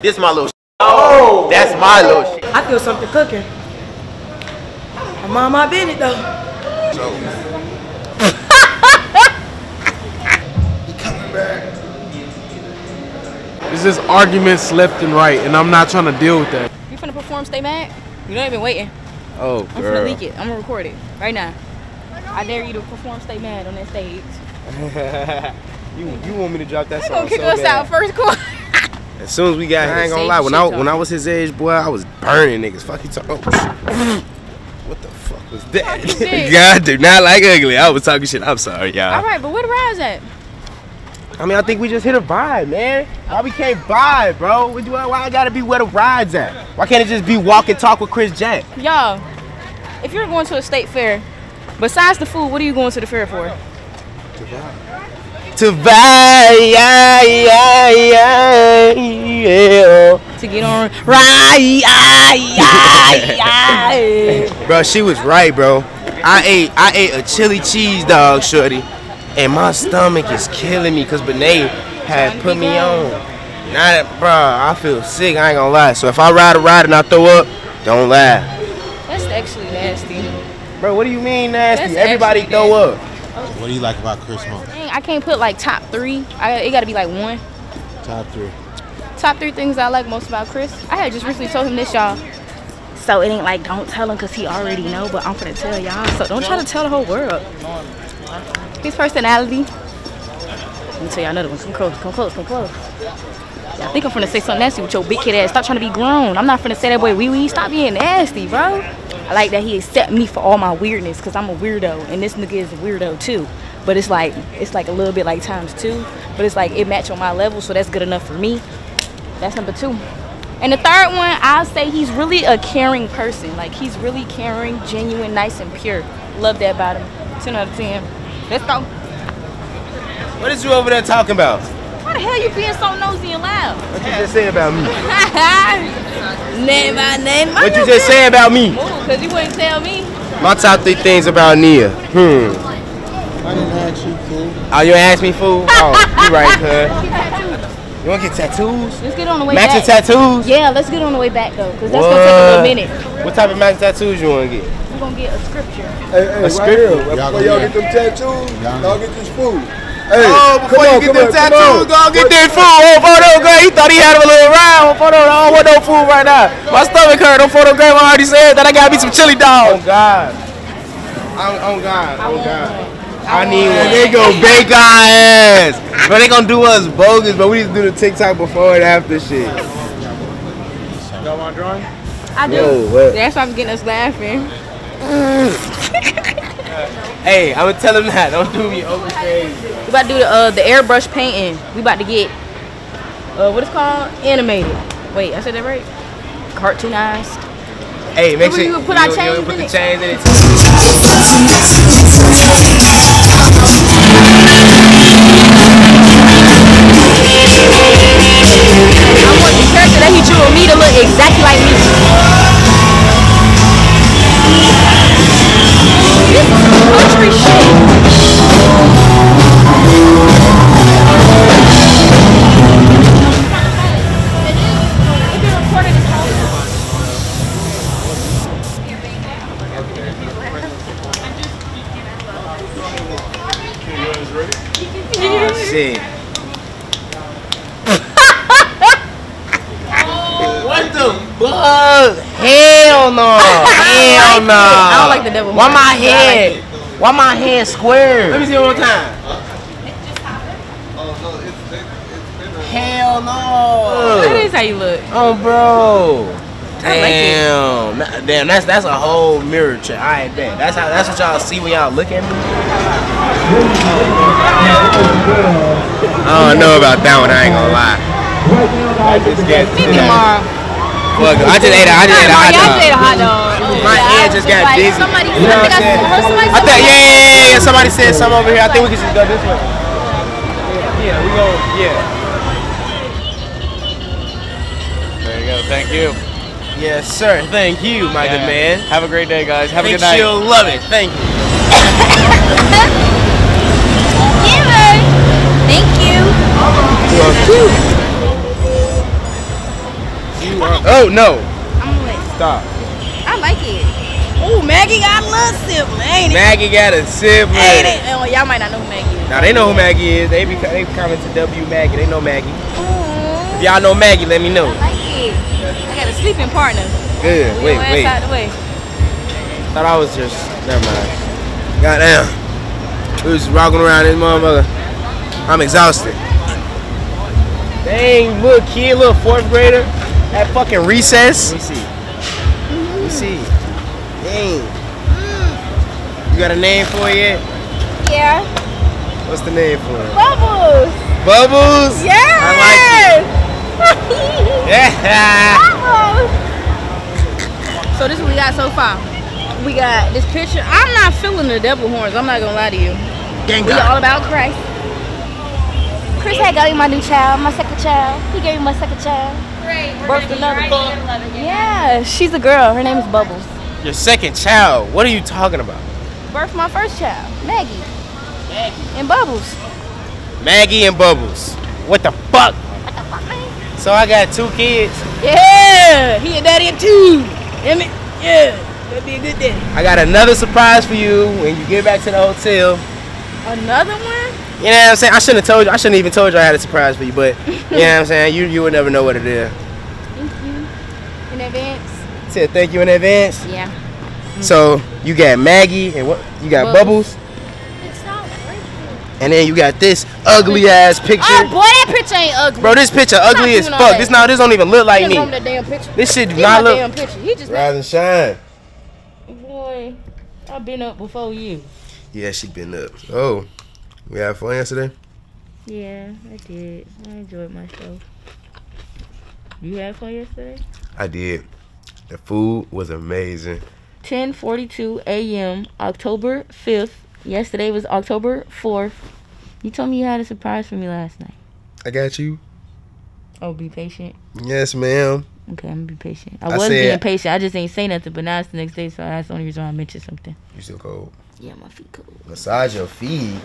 This my little shit. Oh, that's my little shit. I feel something cooking. I'm on my business though. It's just arguments left and right, and I'm not trying to deal with that. You finna perform Stay Mad? You don't even waiting. Oh, I'm finna girl. leak it. I'm gonna record it right now. I dare you to perform Stay Mad on that stage. you you want me to drop that They song gonna kick so us bad. out first quarter. As soon as we got I here, ain't gonna lie. When I when I was his age, boy, I was burning niggas. Fuck you talking. Oh, what the fuck was that? Fuck you did. God do not like ugly. I was talking shit. I'm sorry, y'all. All right, but where the rides at? I mean, I think we just hit a vibe, man. Why we can't vibe, bro? What do I, why I gotta be where the rides at? Why can't it just be walk and talk with Chris Jack? Y'all, if you're going to a state fair, besides the food, what are you going to the fair for? To vibe, yeah, yeah, yeah, yeah. To get on right, yeah, yeah, yeah. Bro, she was right, bro. I ate I ate a chili cheese dog, shorty, and my stomach is killing me because Benet had put me on. Now that, bro, I feel sick. I ain't gonna lie. So if I ride a ride and I throw up, don't laugh. That's actually nasty. Bro, what do you mean nasty? That's Everybody throw up. What do you like about Chris Monk? Dang, I can't put like top three. I, it got to be like one. Top three. Top three things I like most about Chris. I had just recently told him this, y'all. So it ain't like don't tell him because he already know, but I'm gonna tell y'all. So don't try to tell the whole world. His personality. Let me tell y'all another one. Come close, come close, come close. I think I'm finna say something nasty with your big kid ass. Stop trying to be grown. I'm not finna say that boy wee wee. Stop being nasty, bro. I like that he accept me for all my weirdness because I'm a weirdo and this nigga is a weirdo too. But it's like it's like a little bit like times two. But it's like it match on my level, so that's good enough for me. That's number two. And the third one, I'll say he's really a caring person. Like he's really caring, genuine, nice, and pure. Love that about him. 10 out of 10. Let's go. What is you over there talking about? Why the hell you being so nosy and loud? What you just say about me? name my name. What you just say about me? Cause you wouldn't tell me. My top three things about Nia. Hmm. I didn't ask you, fool. Oh, you asked me, fool? Oh, you right, cuz. You wanna get tattoos? Let's get on the way Matching back. tattoos? Yeah, let's get on the way back though, cause that's gonna take a little What? minute. What type of matching tattoos you wanna get? We're gonna get a scripture. Hey, hey, right script. here. Y'all Before y'all get- get them tattoos, Y'all y'all get this food. Hey, Oh, before come on, you get come them tattoos, go get that food. Oh, photo great. He thought he had a little round. Oh, photo, I don't want no food right now. My stomach hurt. Oh, photo great. I already said that I gotta be some chili dogs. Oh, God. Oh, oh God. Oh, God. I need one. They go bake our ass. But they gonna do us bogus, but we need to do the TikTok before and after shit. Y'all want drawing? I do. Yo. That's why I'm getting us laughing. Hey, I'm gonna tell him that. Don't do me over crazy. We about to do the uh, the airbrush painting. We about to get uh what is called animated. Wait, I said that right? Cartoonized. Hey, make sure we put our you- you put in the chains in it. I want the character that he drew me to look exactly like me. Hell no. Hell no. I don't like the devil Why my but I like head? Why my head square? Let me see it one more time. Hell no. That is how you look. Oh, bro. I like. Damn, damn, that's that's a whole mirror check. I ain't bet. That's how that's what y'all see when y'all look at me. I don't know about that one. I ain't gonna lie. I just get Maybe tomorrow. Fuck. I just ate a, I just ate a hot Y'all dog. ate a hot dog. My Yeah, head just got like, dizzy. Somebody, You know what I I'm saying? I thought, yeah, yeah, yeah, yeah. Somebody said something over here. I think we can just go this way. Yeah, we go. Yeah. There you go. Thank you. Yes, sir. Thank you, my good man. Have a great day, guys. Have a good night. she'll love it. Thank you. Thank you. You are, oh no! I'm gonna. Stop. I like it. Ooh, Maggie got a little sibling, ain't it? Maggie got a sibling. Ain't it? Oh, y'all might not know who Maggie is. Now they know who Maggie is. They be they be coming to W Maggie. They know Maggie. Ooh, If y'all know Maggie, let me know. I like it. I got a sleeping partner. Good. Get Wait, your ass wait. out the way. Thought I was just never mind. Goddamn. We was rocking around this motherfucker. I'm exhausted. Dang, little kid, little fourth grader at fucking recess. Let me see. Me see. Dang. You got a name for it yet? Yeah. What's the name for it? Bubbles. Bubbles? Yes. I like it. Yeah. Bubbles. So this is what we got so far. We got this picture. I'm not feeling the devil horns. I'm not gonna lie to you. Gang We all about Christ. Chris had got me my new child, my second child. He gave me my second child. Great. We're Birthed gonna be another. right at 11. Yeah, she's a girl. Her name is Bubbles. Your second child. What are you talking about? Birthed my first child, Maggie. Maggie. And Bubbles. Maggie and Bubbles. What the fuck? What the fuck, man? So I got two kids. Yeah, he a daddy of two. Damn it. Yeah, that'd be a good daddy. I got another surprise for you when you get back to the hotel. Another one? You know what I'm saying? I shouldn't have told you. I shouldn't even told you I had a surprise for you, but you know what I'm saying? You you would never know what it is. Thank you. In advance. Said thank you in advance. Yeah. So you got Maggie and what? You got Bubbles. Bubbles, and then you got this ugly ass picture. Oh boy, that picture ain't ugly. Bro, this picture ugly as fuck. This now this don't even look like me. from damn picture. This shit do He not my look. damn picture. He just Rise and shine. boy. I've been up before you. Yeah, she been up. Oh, we had fun yesterday. Yeah, I did. I enjoyed myself. You had fun yesterday? I did. The food was amazing. 10:42 a.m. October 5th. Yesterday was October 4th. You told me you had a surprise for me last night. I got you. Oh, be patient. Yes, ma'am. Okay, I'm gonna be patient. I, I was being patient. I just ain't say nothing, but now it's the next day, so that's the only reason why I mentioned something. You still cold. Yeah, my feet cold. Massage your feet.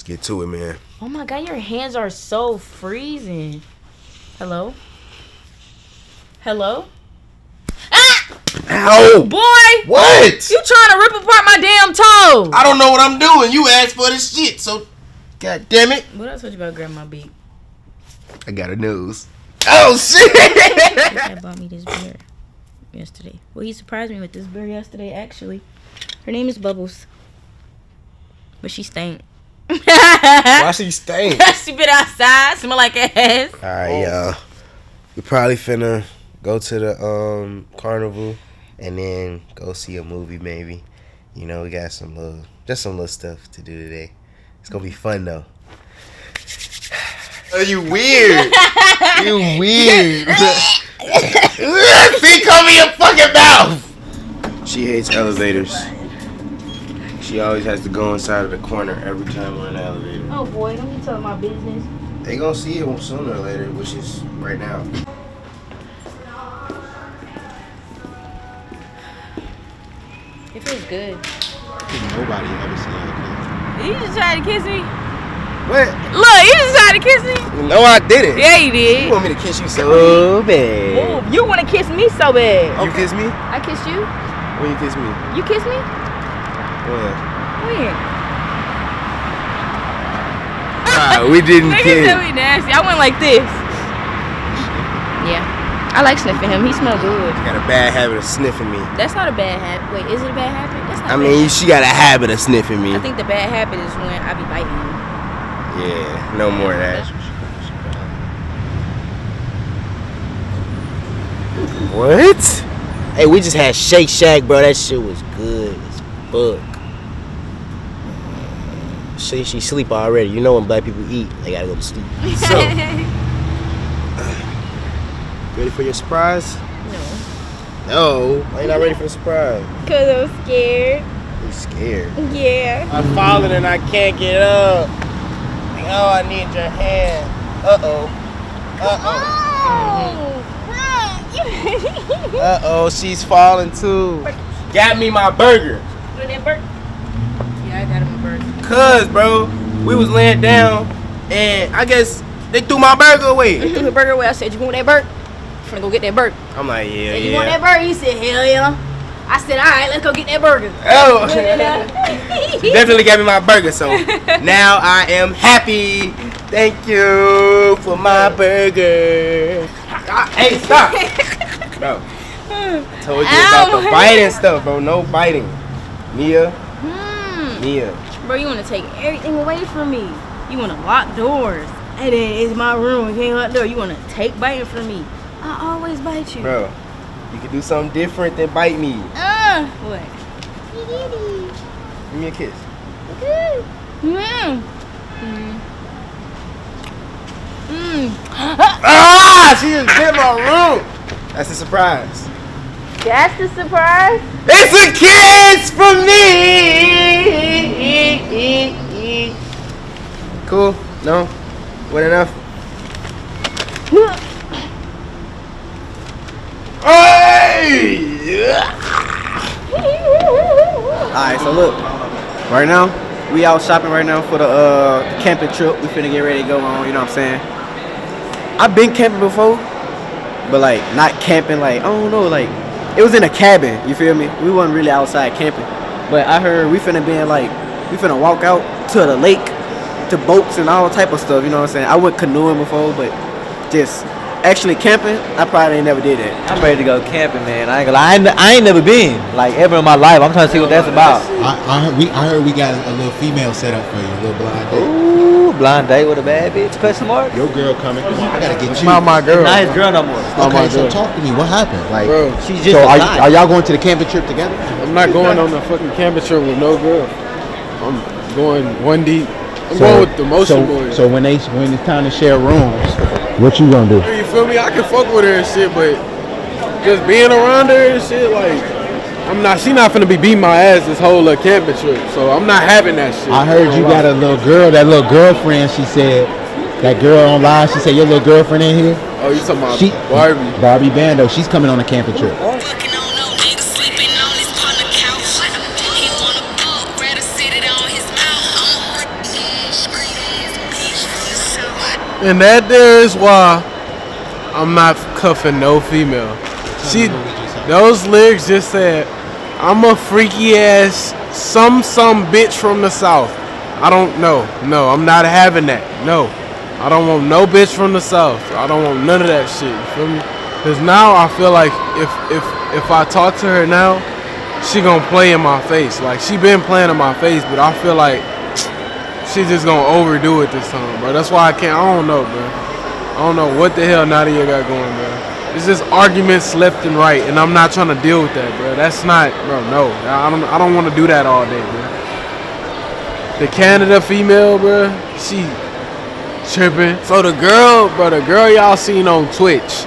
Let's get to it, man. Oh my god, your hands are so freezing. Hello? Hello? Ah! Ow! Boy! What? You trying to rip apart my damn toe! I don't know what I'm doing. You asked for this shit, so god damn it. What else told you about grandma beat? I got a news. Oh shit! Dad bought me this beer yesterday. Well, he surprised me with this beer yesterday, actually. Her name is Bubbles. But she stank. Why she stink? she been outside, smell like ass. Alright, y'all. We probably finna go to the um carnival and then go see a movie maybe. You know, we got some little just some little stuff to do today. It's gonna be fun though. Are you weird? you weird. See, cover your fucking mouth. She hates elevators. She always has to go inside of the corner every time we're in the elevator. Oh boy, don't be telling my business. They gonna see it sooner or later, which is right now. It feels good. Nobody ever seen her You just tried to kiss me? What? Look, you just tried to kiss me? No, I didn't. Yeah, you did. You want me to kiss you so bad? Oh, you want to kiss me so bad. You kiss me? I kissed you? When you kiss me? You kiss me? When? When? Nah, we didn't Niggas kiss. tell me nasty. I went like this. Yeah. I like sniffing him. He smell good. Got a bad habit of sniffing me. That's not a bad habit. Wait, is it a bad habit? That's not I a mean, she got a habit of sniffing me. I think the bad habit is when I be biting you. Yeah, no more of that. What? Hey, we just had Shake Shack, bro. That shit was good as fuck. See, she sleep already. You know when black people eat, they gotta go to sleep. So, ready for your surprise? No. No, why you not ready for the surprise? Cause I'm scared. You scared? Yeah. I'm falling and I can't get up. Oh, I need your hand. Uh oh. Uh oh. Oh, Uh oh, she's falling too. Got me my burger. I got burger. Cuz, bro, we was laying down and I guess they threw my burger away. threw the burger away. I said, "You want that burger? I'm finna go get that burger." I'm like, yeah, Said, You want that burger? He said, "Hell yeah." I said, "All right, let's go get that burger." Oh, definitely gave me my burger. So now I am happy. Thank you for my burger. Hey, stop, bro. Told you about the biting stuff, bro. No biting. Mia, Hmm. Mia. Bro, you wanna take everything away from me. You wanna lock doors. And then it's my room. You can't lock door. You wanna take biting from me. I always bite you. Bro, you can do something different than bite me. Uh, what? Give me a kiss. Mm. Mm. Mm. Ah, she just bit my room. That's a surprise. That's the surprise. It's a kiss from me. Cool? No? What enough? Hey! Alright, so look, right now, we out shopping right now for the uh, camping trip. We finna get ready to go on, you know what I'm saying? I've been camping before, but like not camping like, I don't know, like it was in a cabin, you feel me? We wasn't really outside camping. But I heard we finna be in like, we finna walk out to the lake, to boats and all type of stuff, you know what I'm saying? I went canoeing before, but just actually camping, I probably ain't never did that. I'm ready to go camping, man. I ain't gonna lie. I ain't, I ain't never been like ever in my life. I'm trying to see what that's about. I, I, heard, we, I heard we got a little female set up for you, a little blind date. Ooh, blind date with a bad bitch? Question mark? Your girl coming. I gotta get It's you. not my girl. Not his girl no more. not my okay, so girl. talk to me. What happened? Like, Bro, She's just so are, guy. are y'all going to the camping trip together? I'm not going on the fucking camping trip with no girl. I'm going one deep. I'm So- going with the motion so, boys. So when they when it's time to share rooms, what you gonna do? You feel me? I can fuck with her and shit, but just being around her and shit, like, I'm not. She not finna be beating my ass this whole uh, camping trip. So I'm not having that shit. I heard you got a little girl, that little girlfriend. She said, that girl online. She said your little girlfriend in here. Oh, you talking about She Barbie? Barbie Bando. She's coming on a camping trip. Fucking on no nigga sleeping on his partner couch. He wanna fuck, rather sit it on his mouth. I'm a street ass bitch from the south. And that there is why I'm not cuffing no female. She, those lyrics just said, I'm a freaky ass some some bitch from the south. I don't know. No, I'm not having that. No, I don't want no bitch from the south. I don't want none of that shit. You feel me? Cause now I feel like if if if I talk to her now, she gonna play in my face. Like she been playing in my face, but I feel like she just gonna overdo it this time, bro. That's why I can't. I don't know, bro. I don't know what the hell Nadia got going, bro. It's just arguments left and right, and I'm not trying to deal with that, bro. That's not, bro. No, I don't. I don't want to do that all day, bro. The Canada female, bro. She tripping. So the girl, bro, the girl y'all seen on Twitch,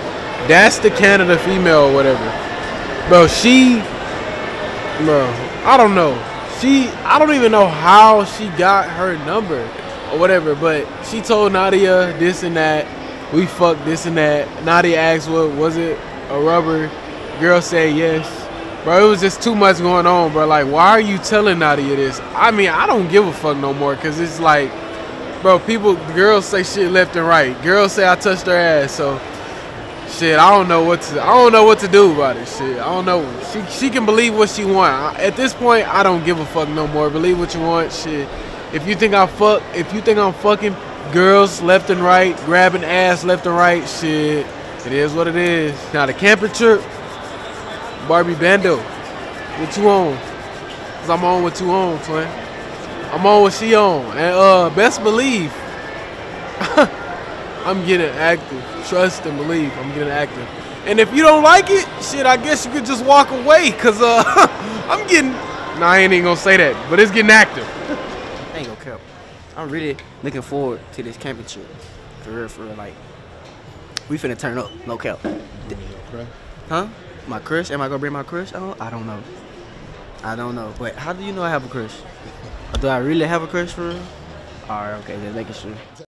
that's the Canada female or whatever. Bro, she, bro, I don't know. She, I don't even know how she got her number or whatever, but she told Nadia this and that. We fucked this and that. Nadia asked, what was it a rubber? Girl said yes. Bro, it was just too much going on, bro. Like, why are you telling Nadia this? I mean, I don't give a fuck no more, cause it's like, bro, people, girls say shit left and right. Girls say I touched her ass, so shit, I don't know what to, I don't know what to do about it. Shit, I don't know. She, she can believe what she want. At this point, I don't give a fuck no more. Believe what you want. Shit, if you think I fuck, if you think I'm fucking girls left and right, grabbing ass left and right, shit, it is what it is. Now the camping trip, Barbie Bando, what you on? Cause I'm on what you on, twin. I'm on what she on, and uh, best believe. I'm getting active. Trust and believe. I'm getting active. And if you don't like it, shit, I guess you could just walk away. Cause uh, I'm getting. Nah, I ain't even gonna say that, but it's getting active. I'm really looking forward to this camping trip. For real, for real. Like, we finna turn up. No cap. Huh? My crush? Am I gonna bring my crush? Oh, I don't know. I don't know. But how do you know I have a crush? Do I really have a crush for real? Alright, okay, just making sure.